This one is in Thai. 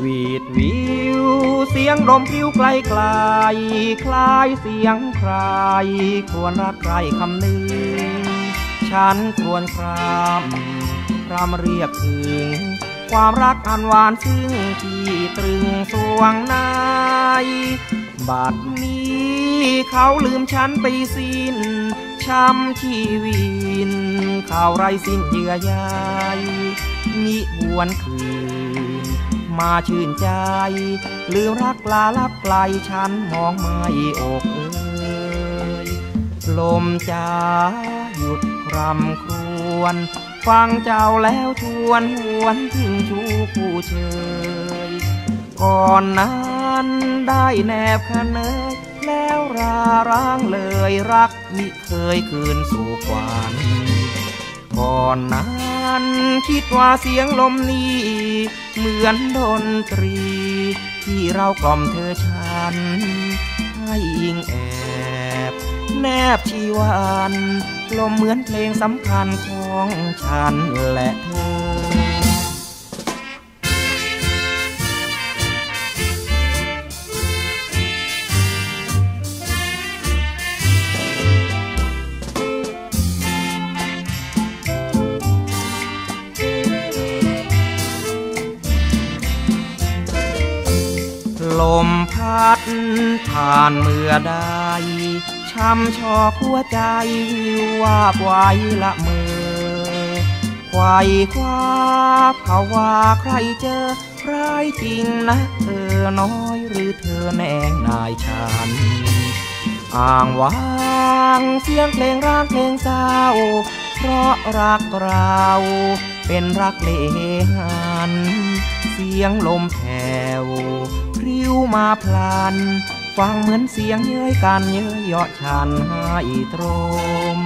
วีดวิว เสียงลมพิวไกลไกลคล้ายเสียงใคร ควรรักใครคำนึง ฉันควรครามรำเรียกถึง ความรักอันหวานซึ้งที่ตรึงสวงนายบัดนี้เขาลืมฉันไปสิ้น ช้ำชีวินข่าวไรสิ้นเยื่อใยมิหวนคืน มาชื่นใจ ลืมรักลาลับไกลฉันมองไม่อกเอ่ยลมจ้าหยุดครำครวญฟังเจ้าแล้วชวนหวนถึงชูผู้เชย ก่อนนั้นได้แนบขเนยแล้วราร้างเลยรักมิเคยคืนสู่ควัน ก่อนนั้นคิดว่าเสียงลมนี้เหมือนดนตรี ที่เรากล่อมเธอฉัน ให้ยิงแอบ แนบชีวันลมเหมือนเพลงสำคัญของฉันและเธอ ลมพัดผ่านเมื่อใดช้ำชอกหัวใจวิววาบไว้ละเมอควายคว้าเขาว่าใครเจอร้ายจริงนะเธอน้อยหรือเธอแนงนายฉันอ่างวางเสียงเพลงร้างเพลงเศร้า เพราะรักเราเป็นรักเลหัน เสียงลมแผ่ว ริ้วมาพลาน ฟังเหมือนเสียงเย้ยกันเย้ยเยาะฉันให้ตรม